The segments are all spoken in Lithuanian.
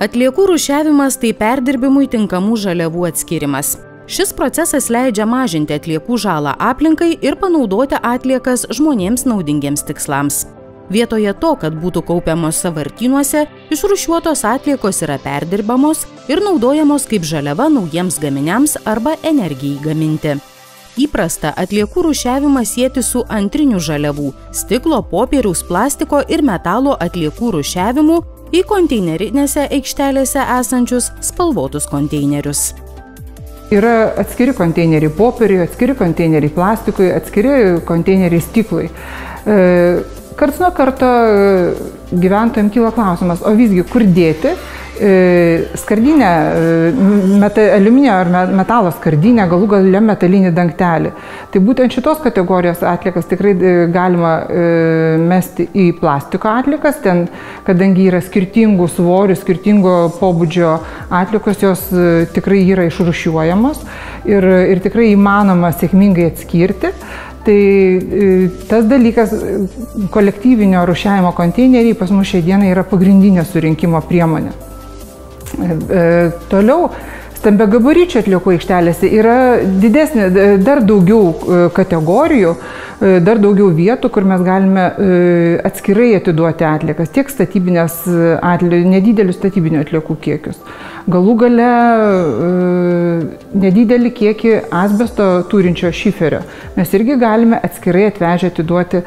Atliekų rušiavimas tai perdirbimui tinkamų žaliavų atskirimas. Šis procesas leidžia mažinti atliekų žalą aplinkai ir panaudoti atliekas žmonėms naudingiems tikslams. Vietoje to, kad būtų kaupiamos savartynuose, išrušiuotos atliekos yra perdirbamos ir naudojamos kaip žaliava naujiems gaminiams arba energijai gaminti. Įprasta atliekų rušiavimą sėti su antrinių žaliavų - stiklo, popieriaus, plastiko ir metalo atliekų rušiavimu į konteinerinėse aikštelėse esančius spalvotus konteinerius. Yra atskiri konteineriai popieriui, atskiri konteineriai plastikui, atskiri konteineriai stiklui. E, karts nuo karto e, gyventojams kyla klausimas, o visgi kur dėti E, skardinę, e, meta, aliuminio ar metalo skardinę, galų gale metalinį dangtelį. Tai būtent šitos kategorijos atliekas tikrai galima mesti į plastiko atliekas, ten, kadangi yra skirtingų svorių, skirtingo pobūdžio atliekos, jos tikrai yra išrušiuojamos ir, ir tikrai įmanoma sėkmingai atskirti. Tai tas dalykas, kolektyvinio rušiavimo konteineriai pas mus šią dieną yra pagrindinė surinkimo priemonė. E, toliau stambiagabaričių atliekų aikštelėse yra didesnė, dar daugiau e, kategorijų, e, dar daugiau vietų, kur mes galime atskirai atiduoti atliekas, tiek statybinės atliekų, nedidelius statybinių atliekų kiekius. Galų gale nedidelį kiekį asbesto turinčio šiferio mes irgi galime atskirai atvežę atiduoti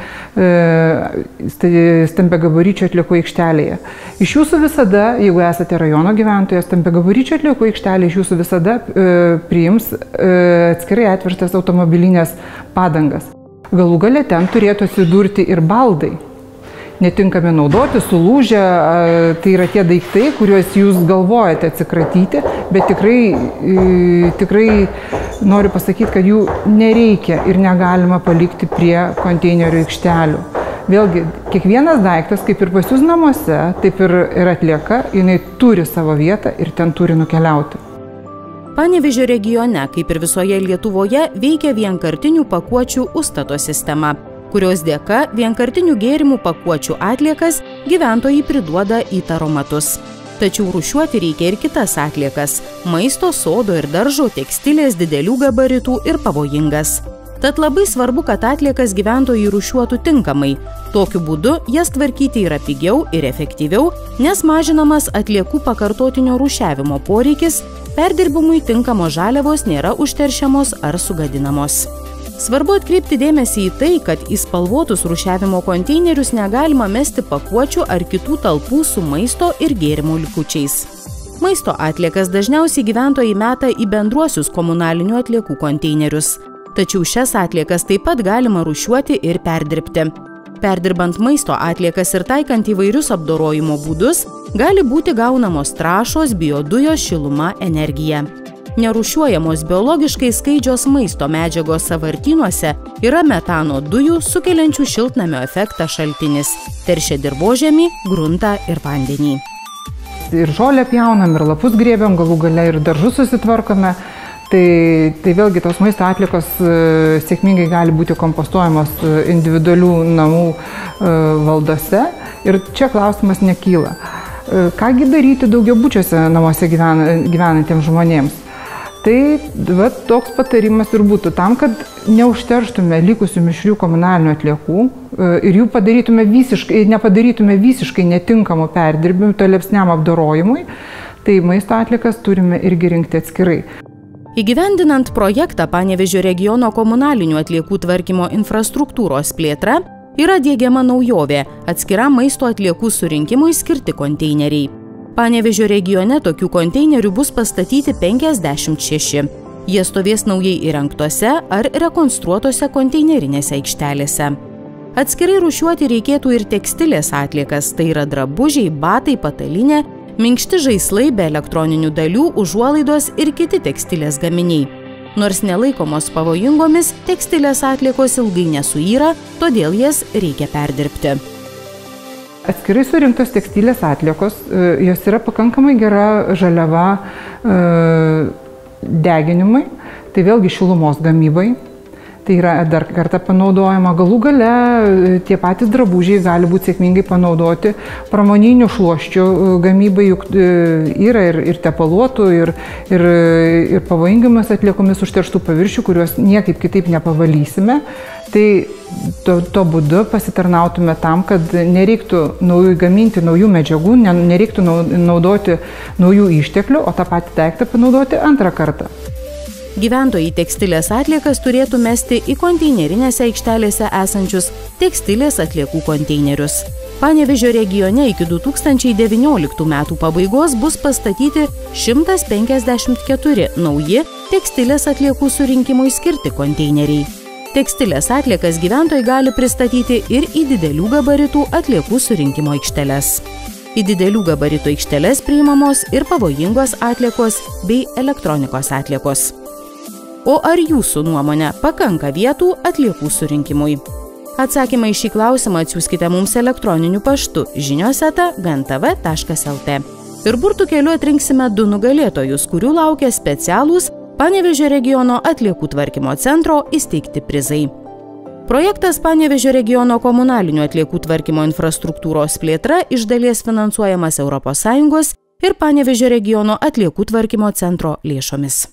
stambiagabaričių atliekų aikštelėje. Iš jūsų visada, jeigu esate rajono gyventojas, stambiagabaričių atliekų aikštelė iš jūsų visada e, priims e, atskirai atverstas automobilinės padangas. Galų gale ten turėtų atsidurti ir baldai. Netinkami naudoti, sulūžę, tai yra tie daiktai, kuriuos jūs galvojate atsikratyti, bet tikrai, tikrai noriu pasakyti, kad jų nereikia ir negalima palikti prie konteinerių aikštelių. Vėlgi, kiekvienas daiktas, kaip ir pas jūs namuose, taip ir, ir atlieka, jinai turi savo vietą ir ten turi nukeliauti. Panevežio regione, kaip ir visoje Lietuvoje, veikia vienkartinių pakuočių užstato sistema, kurios dėka vienkartinių gėrimų pakuočių atliekas gyventojai priduoda į taromatus. Tačiau rušiuoti reikia ir kitas atliekas - maisto, sodo ir daržo, tekstilės, didelių gabaritų ir pavojingas. Tad labai svarbu, kad atliekas gyventojai rušiuotų tinkamai. Tokiu būdu jas tvarkyti yra pigiau ir efektyviau, nes mažinamas atliekų pakartotinio rušiavimo poreikis perdirbimui tinkamos žaliavos nėra užteršiamos ar sugadinamos. Svarbu atkreipti dėmesį į tai, kad į spalvotus rušiavimo konteinerius negalima mesti pakuočių ar kitų talpų su maisto ir gėrimų likučiais. Maisto atliekas dažniausiai gyventojai meta į bendruosius komunalinių atliekų konteinerius. Tačiau šias atliekas taip pat galima rušiuoti ir perdirbti. Perdirbant maisto atliekas ir taikant įvairius apdorojimo būdus, gali būti gaunamos trašos, biodujos, šiluma, energija. Nerušiuojamos biologiškai skaidžios maisto medžiagos savartynuose yra metano dujų sukeliančių šiltnamio efektą šaltinis - teršia dirbožėmį, gruntą ir vandenį. Ir žolę pjaunam, ir lapus grėbiam, galų gale ir daržus susitvarkome. Tai, tai vėlgi tos maisto atlikos e, sėkmingai gali būti kompostuojamos e, individualių namų e, valdose ir čia klausimas nekyla. Kągi daryti daugiabučiuose namuose gyven, gyvenantiems žmonėms? Tai va, toks patarimas ir būtų tam, kad neužterštume likusių mišrių komunalinių atliekų ir jų padarytume visiškai, nepadarytume visiškai netinkamų perdirbimų, tolesniam apdorojimui, tai maisto atlikas turime irgi rinkti atskirai. Įgyvendinant projektą Panevežio regiono komunalinių atliekų tvarkymo infrastruktūros plėtra, yra dėgiama naujovė - atskira maisto atliekų surinkimui skirti konteineriai. Panevežio regione tokių konteinerių bus pastatyti 56. Jie stovės naujai įrengtose ar rekonstruotose konteinerinėse aikštelėse. Atskirai rušiuoti reikėtų ir tekstilės atliekas, tai yra drabužiai, batai, patalinė, minkšti žaislai be elektroninių dalių, užuolaidos ir kiti tekstilės gaminiai. Nors nelaikomos pavojingomis, tekstilės atliekos ilgai nesuyra, todėl jas reikia perdirbti. Atskirai surinktos tekstilės atliekos, e, jos yra pakankamai gera žaliava e, deginimui, tai vėlgi šilumos gamybai, tai yra dar kartą panaudojama. Galų gale e, tie patys drabužiai gali būti sėkmingai panaudoti pramoninių šluoščių e, gamybai, juk e, yra ir, ir tepaluotų, ir, ir, ir pavojingomis atliekomis užterštų paviršių, kuriuos niekaip kitaip nepavalysime. Tai to, to būdu pasitarnautume tam, kad nereiktų naujų gaminti naujų medžiagų, nereiktų naudoti naujų išteklių, o tą patį daiktą panaudoti antrą kartą. Gyventojai tekstilės atliekas turėtų mesti į konteinerinėse aikštelėse esančius tekstilės atliekų konteinerius. Panevežio regione iki 2019 metų pabaigos bus pastatyti 154 nauji tekstilės atliekų surinkimui skirti konteineriai. Tekstilės atliekas gyventojai gali pristatyti ir į didelių gabaritų atliekų surinkimo aikšteles. Į didelių gabaritų aikšteles priimamos ir pavojingos atliekos bei elektronikos atliekos. O ar jūsų nuomonė pakanka vietų atliekų surinkimui? Atsakymą į šį klausimą atsiųskite mums elektroniniu paštu žiniuoseta gantv.lt. Ir burtų keliu atrinksime du nugalėtojus, kurių laukia specialūs Panevežio regiono atliekų tvarkymo centro įsteigti prizai. Projektas Panevežio regiono komunalinių atliekų tvarkymo infrastruktūros plėtra iš dalies finansuojamas ES ir Panevežio regiono atliekų tvarkymo centro lėšomis.